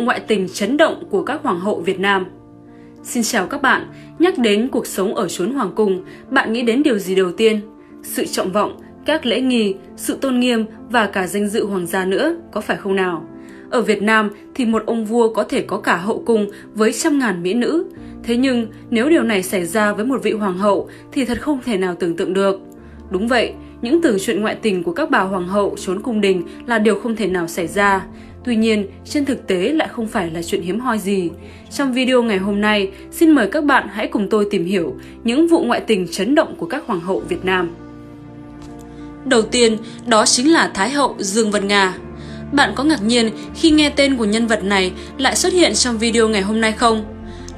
ngoại tình chấn động của các hoàng hậu Việt Nam. Xin chào các bạn, nhắc đến cuộc sống ở chốn hoàng cung, bạn nghĩ đến điều gì đầu tiên? Sự trọng vọng, các lễ nghi, sự tôn nghiêm và cả danh dự hoàng gia nữa, có phải không nào? Ở Việt Nam thì một ông vua có thể có cả hậu cung với trăm ngàn mỹ nữ. Thế nhưng nếu điều này xảy ra với một vị hoàng hậu thì thật không thể nào tưởng tượng được. Đúng vậy, những từ chuyện ngoại tình của các bà hoàng hậu trốn cung đình là điều không thể nào xảy ra. Tuy nhiên, trên thực tế lại không phải là chuyện hiếm hoi gì. Trong video ngày hôm nay, xin mời các bạn hãy cùng tôi tìm hiểu những vụ ngoại tình chấn động của các hoàng hậu Việt Nam. Đầu tiên, đó chính là Thái hậu Dương Vân Nga. Bạn có ngạc nhiên khi nghe tên của nhân vật này lại xuất hiện trong video ngày hôm nay không?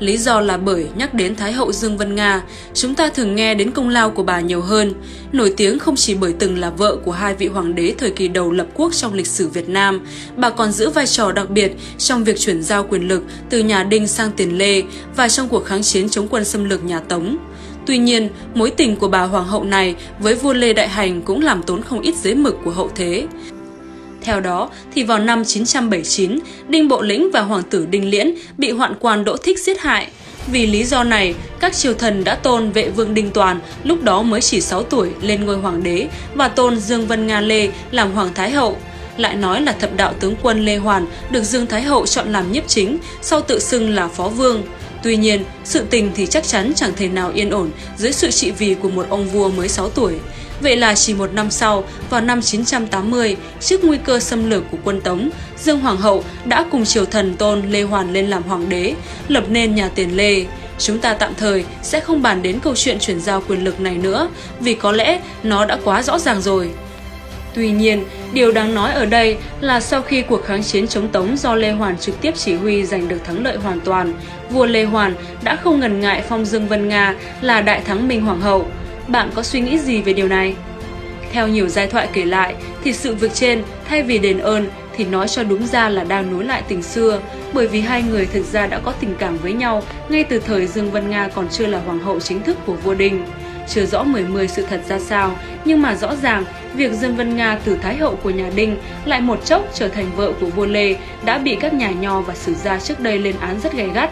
Lý do là bởi nhắc đến Thái hậu Dương Vân Nga, chúng ta thường nghe đến công lao của bà nhiều hơn. Nổi tiếng không chỉ bởi từng là vợ của hai vị hoàng đế thời kỳ đầu lập quốc trong lịch sử Việt Nam, bà còn giữ vai trò đặc biệt trong việc chuyển giao quyền lực từ nhà Đinh sang tiền Lê và trong cuộc kháng chiến chống quân xâm lược nhà Tống. Tuy nhiên, mối tình của bà hoàng hậu này với vua Lê Đại Hành cũng làm tốn không ít giấy mực của hậu thế. Theo đó, thì vào năm 979, Đinh Bộ Lĩnh và Hoàng tử Đinh Liễn bị hoạn quan Đỗ Thích giết hại. Vì lý do này, các triều thần đã tôn vệ vương Đinh Toàn, lúc đó mới chỉ 6 tuổi, lên ngôi hoàng đế và tôn Dương Vân Nga Lê làm hoàng thái hậu. Lại nói là thập đạo tướng quân Lê Hoàn được Dương Thái Hậu chọn làm nhiếp chính, sau tự xưng là phó vương. Tuy nhiên, sự tình thì chắc chắn chẳng thể nào yên ổn dưới sự trị vì của một ông vua mới 6 tuổi. Vậy là chỉ một năm sau, vào năm 980, trước nguy cơ xâm lược của quân Tống, Dương Hoàng hậu đã cùng triều thần tôn Lê Hoàn lên làm hoàng đế, lập nên nhà Tiền Lê. Chúng ta tạm thời sẽ không bàn đến câu chuyện chuyển giao quyền lực này nữa, vì có lẽ nó đã quá rõ ràng rồi. Tuy nhiên, điều đáng nói ở đây là sau khi cuộc kháng chiến chống Tống do Lê Hoàn trực tiếp chỉ huy giành được thắng lợi hoàn toàn, vua Lê Hoàn đã không ngần ngại phong Dương Vân Nga là đại thắng Minh Hoàng hậu. Bạn có suy nghĩ gì về điều này? Theo nhiều giai thoại kể lại, thì sự việc trên thay vì đền ơn thì nói cho đúng ra là đang nối lại tình xưa, bởi vì hai người thực ra đã có tình cảm với nhau ngay từ thời Dương Vân Nga còn chưa là hoàng hậu chính thức của vua Đinh. Chưa rõ mười mười sự thật ra sao, nhưng mà rõ ràng việc Dương Vân Nga từ thái hậu của nhà Đinh lại một chốc trở thành vợ của vua Lê đã bị các nhà nho và sử gia trước đây lên án rất gay gắt.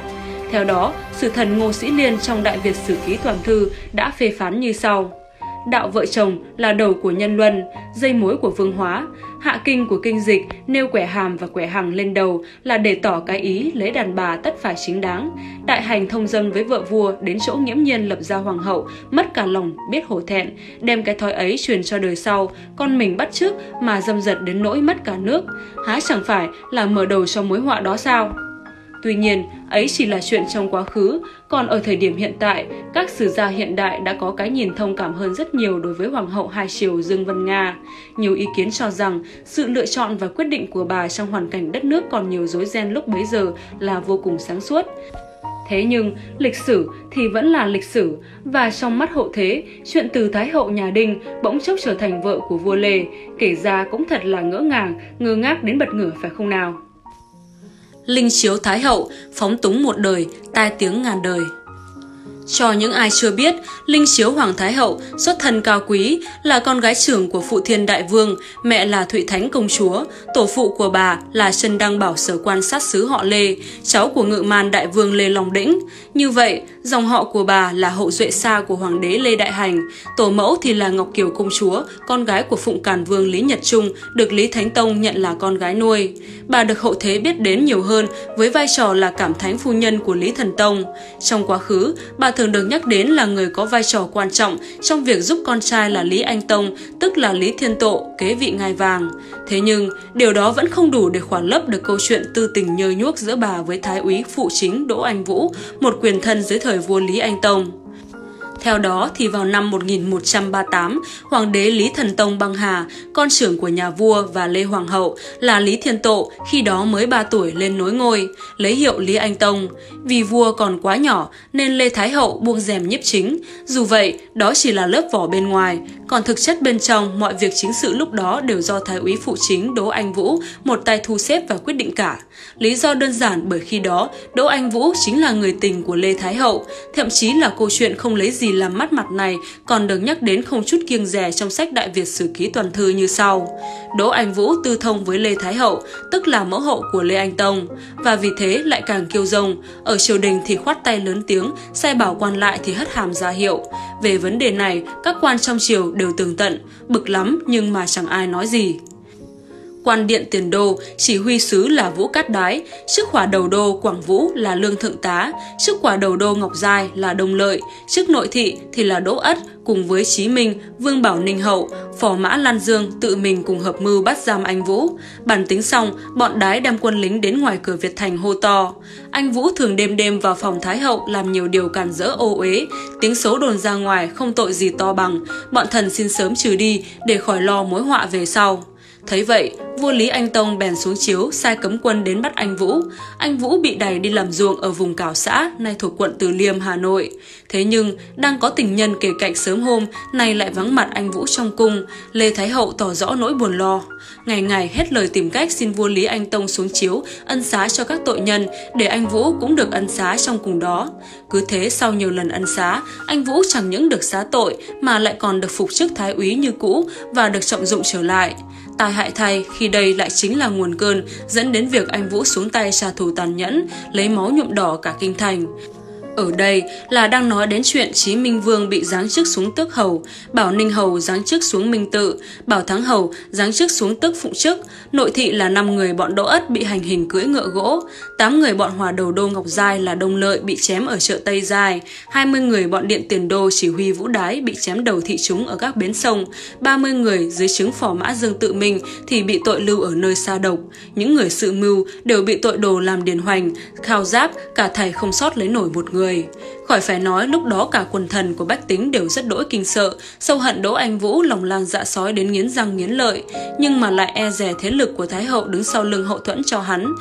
Theo đó, sử thần Ngô Sĩ Liên trong Đại Việt Sử Ký Toàn Thư đã phê phán như sau. Đạo vợ chồng là đầu của nhân luân, dây mối của vương hóa. Hạ kinh của kinh dịch nêu quẻ hàm và quẻ hằng lên đầu là để tỏ cái ý lấy đàn bà tất phải chính đáng. Đại hành thông dâm với vợ vua đến chỗ nghiễm nhiên lập ra hoàng hậu, mất cả lòng biết hổ thẹn, đem cái thói ấy truyền cho đời sau, con mình bắt trước mà dâm dật đến nỗi mất cả nước. Há chẳng phải là mở đầu cho mối họa đó sao? Tuy nhiên, ấy chỉ là chuyện trong quá khứ, còn ở thời điểm hiện tại, các sử gia hiện đại đã có cái nhìn thông cảm hơn rất nhiều đối với Hoàng hậu Hai Triều Dương Vân Nga. Nhiều ý kiến cho rằng sự lựa chọn và quyết định của bà trong hoàn cảnh đất nước còn nhiều rối ren lúc bấy giờ là vô cùng sáng suốt. Thế nhưng, lịch sử thì vẫn là lịch sử, và trong mắt hậu thế, chuyện từ Thái hậu nhà Đinh bỗng chốc trở thành vợ của vua Lê, kể ra cũng thật là ngỡ ngàng, ngơ ngác đến bật ngửa phải không nào? Linh chiếu Thái Hậu, phóng túng một đời, tai tiếng ngàn đời. Cho những ai chưa biết, Linh Chiếu Hoàng Thái Hậu xuất thân cao quý, là con gái trưởng của Phụ Thiên Đại Vương, mẹ là Thụy Thánh Công Chúa, tổ phụ của bà là Trần Đăng Bảo Sở quan sát sứ họ Lê, cháu của ngự man Đại Vương Lê Long Đĩnh. Như vậy, dòng họ của bà là hậu duệ xa của Hoàng đế Lê Đại Hành, tổ mẫu thì là Ngọc Kiều Công Chúa, con gái của Phụng Càn Vương Lý Nhật Trung, được Lý Thánh Tông nhận là con gái nuôi. Bà được hậu thế biết đến nhiều hơn với vai trò là cảm thánh phu nhân của Lý Thần Tông. Trong quá khứ, bà thường được nhắc đến là người có vai trò quan trọng trong việc giúp con trai là Lý Anh Tông, tức là Lý Thiên Tộ, kế vị ngai vàng. Thế nhưng, điều đó vẫn không đủ để khỏa lấp được câu chuyện tư tình nhơ nhuốc giữa bà với Thái úy phụ chính Đỗ Anh Vũ, một quyền thân dưới thời vua Lý Anh Tông. Theo đó thì vào năm 1138, Hoàng đế Lý Thần Tông băng hà, con trưởng của nhà vua và Lê Hoàng hậu là Lý Thiên Tộ khi đó mới 3 tuổi lên nối ngôi, lấy hiệu Lý Anh Tông. Vì vua còn quá nhỏ nên Lê Thái hậu buông rèm nhiếp chính. Dù vậy, đó chỉ là lớp vỏ bên ngoài, còn thực chất bên trong mọi việc chính sự lúc đó đều do Thái úy phụ chính Đỗ Anh Vũ một tay thu xếp và quyết định cả. Lý do đơn giản bởi khi đó Đỗ Anh Vũ chính là người tình của Lê Thái hậu, thậm chí là câu chuyện không lấy gì làm mắt mặt này còn được nhắc đến không chút kiêng dè trong sách Đại Việt Sử Ký Toàn Thư như sau. Đỗ Anh Vũ tư thông với Lê Thái Hậu, tức là mẫu hậu của Lê Anh Tông, và vì thế lại càng kiêu rồng. Ở triều đình thì khoát tay lớn tiếng, sai bảo quan lại thì hất hàm ra hiệu. Về vấn đề này, các quan trong triều đều tường tận, bực lắm nhưng mà chẳng ai nói gì. Quan điện tiền đô, chỉ huy sứ là Vũ Cát Đái, chức hỏa đầu đô Quảng Vũ là Lương Thượng Tá, chức quả đầu đô Ngọc Giai là Đông Lợi, chức nội thị thì là Đỗ Ất cùng với Chí Minh, Vương Bảo Ninh Hậu, Phò Mã Lan Dương tự mình cùng hợp mưu bắt giam anh Vũ. Bản tính xong, bọn đái đem quân lính đến ngoài cửa Việt Thành hô to. Anh Vũ thường đêm đêm vào phòng Thái Hậu làm nhiều điều cản rỡ ô uế, tiếng xấu đồn ra ngoài không tội gì to bằng, bọn thần xin sớm trừ đi để khỏi lo mối họa về sau. Thấy vậy, vua Lý Anh Tông bèn xuống chiếu sai cấm quân đến bắt anh Vũ. Anh Vũ bị đẩy đi làm ruộng ở vùng Cảo Xã, nay thuộc quận Từ Liêm, Hà Nội. Thế nhưng, đang có tình nhân kể cạnh sớm hôm, nay lại vắng mặt anh Vũ trong cung. Lê Thái Hậu tỏ rõ nỗi buồn lo. Ngày ngày hết lời tìm cách xin vua Lý Anh Tông xuống chiếu, ân xá cho các tội nhân, để anh Vũ cũng được ân xá trong cùng đó. Cứ thế sau nhiều lần ân xá, anh Vũ chẳng những được xá tội mà lại còn được phục chức thái úy như cũ và được trọng dụng trở lại. Tai hại thay khi đây lại chính là nguồn cơn dẫn đến việc anh Vũ xuống tay trả thù tàn nhẫn, lấy máu nhuộm đỏ cả kinh thành. Ở đây là đang nói đến chuyện Chí Minh Vương bị giáng chức xuống tước hầu, Bảo Ninh Hầu giáng chức xuống Minh Tự, Bảo Thắng Hầu giáng chức xuống tước phụng chức, nội thị là 5 người bọn Đỗ Ất bị hành hình cưỡi ngựa gỗ, 8 người bọn Hòa Đầu Đô Ngọc Giai là Đông Lợi bị chém ở chợ Tây Giai, 20 người bọn Điện Tiền Đô chỉ huy Vũ Đái bị chém đầu thị chúng ở các bến sông, 30 người dưới chứng phò mã Dương Tự Minh thì bị tội lưu ở nơi xa độc. Những người sự mưu đều bị tội đồ làm điền hoành, khao giáp, cả thầy không sót lấy nổi một người người. Khỏi phải nói lúc đó cả quần thần của bách tính đều rất đỗi kinh sợ, sâu hận Đỗ Anh Vũ lòng lang dạ sói đến nghiến răng nghiến lợi, nhưng mà lại e rè thế lực của Thái Hậu đứng sau lưng hậu thuẫn cho hắn.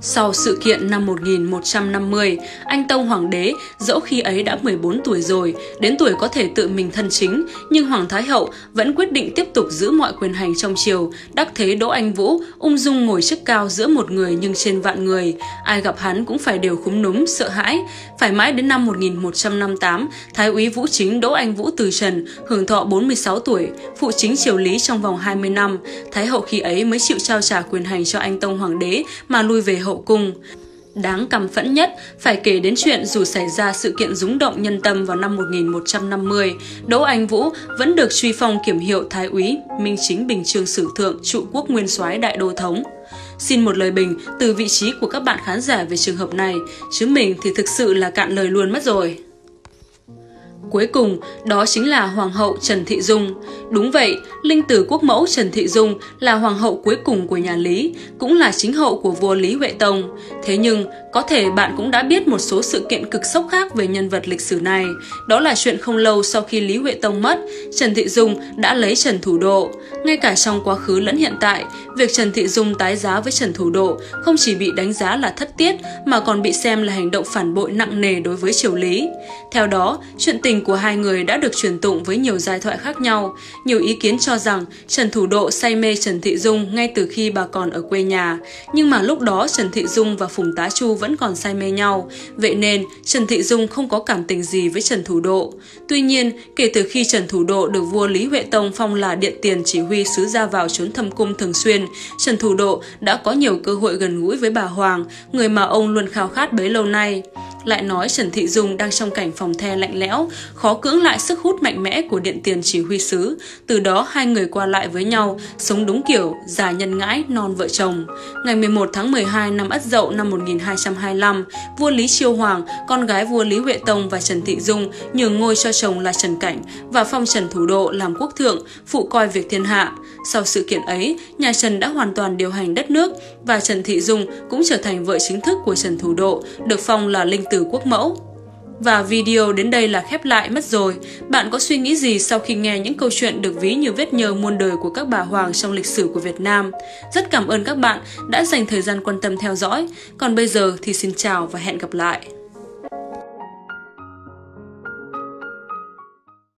Sau sự kiện năm 1150, anh Tông Hoàng đế dẫu khi ấy đã 14 tuổi rồi, đến tuổi có thể tự mình thân chính, nhưng Hoàng Thái Hậu vẫn quyết định tiếp tục giữ mọi quyền hành trong triều, đắc thế Đỗ Anh Vũ ung dung ngồi chức cao giữa một người nhưng trên vạn người. Ai gặp hắn cũng phải đều khúm núm, sợ hãi. Phải mãi đến năm 1158, Thái úy Vũ Chính Đỗ Anh Vũ từ trần, hưởng thọ 46 tuổi, phụ chính triều lý trong vòng 20 năm. Thái Hậu khi ấy mới chịu trao trả quyền hành cho anh Tông Hoàng đế mà lui về hậu cung. Đáng căm phẫn nhất phải kể đến chuyện dù xảy ra sự kiện rúng động nhân tâm vào năm 1150, Đỗ Anh Vũ vẫn được truy phong kiểm hiệu Thái úy, Minh Chính Bình Trương Sử Thượng, trụ quốc nguyên soái Đại Đô Thống. Xin một lời bình từ vị trí của các bạn khán giả về trường hợp này, chứ mình thì thực sự là cạn lời luôn mất rồi. Cuối cùng, đó chính là Hoàng hậu Trần Thị Dung. Đúng vậy, linh tử quốc mẫu Trần Thị Dung là hoàng hậu cuối cùng của nhà Lý, cũng là chính hậu của vua Lý Huệ Tông. Thế nhưng, có thể bạn cũng đã biết một số sự kiện cực sốc khác về nhân vật lịch sử này. Đó là chuyện không lâu sau khi Lý Huệ Tông mất, Trần Thị Dung đã lấy Trần Thủ Độ. Ngay cả trong quá khứ lẫn hiện tại, việc Trần Thị Dung tái giá với Trần Thủ Độ không chỉ bị đánh giá là thất tiết mà còn bị xem là hành động phản bội nặng nề đối với triều Lý. Theo đó, chuyện tình của hai người đã được truyền tụng với nhiều giai thoại khác nhau. Nhiều ý kiến cho rằng Trần Thủ Độ say mê Trần Thị Dung ngay từ khi bà còn ở quê nhà. Nhưng mà lúc đó Trần Thị Dung và Phùng Tá Chu vẫn còn say mê nhau. Vậy nên Trần Thị Dung không có cảm tình gì với Trần Thủ Độ. Tuy nhiên, kể từ khi Trần Thủ Độ được vua Lý Huệ Tông phong là điện tiền chỉ huy sứ ra vào trốn thâm cung thường xuyên, Trần Thủ Độ đã có nhiều cơ hội gần gũi với bà Hoàng, người mà ông luôn khao khát bấy lâu nay lại nói Trần Thị Dung đang trong cảnh phòng the lạnh lẽo, khó cưỡng lại sức hút mạnh mẽ của điện tiền chỉ huy sứ. Từ đó hai người qua lại với nhau, sống đúng kiểu, già nhân ngãi, non vợ chồng. Ngày 11 tháng 12 năm Ất Dậu năm 1225, vua Lý Chiêu Hoàng, con gái vua Lý Huệ Tông và Trần Thị Dung nhường ngôi cho chồng là Trần Cảnh và phong Trần Thủ Độ làm quốc thượng, phụ coi việc thiên hạ. Sau sự kiện ấy, nhà Trần đã hoàn toàn điều hành đất nước và Trần Thị Dung cũng trở thành vợ chính thức của Trần Thủ Độ, được phong là linh tử quốc mẫu. Và video đến đây là khép lại, mất rồi. Bạn có suy nghĩ gì sau khi nghe những câu chuyện được ví như vết nhơ muôn đời của các bà hoàng trong lịch sử của Việt Nam? Rất cảm ơn các bạn đã dành thời gian quan tâm theo dõi. Còn bây giờ thì xin chào và hẹn gặp lại.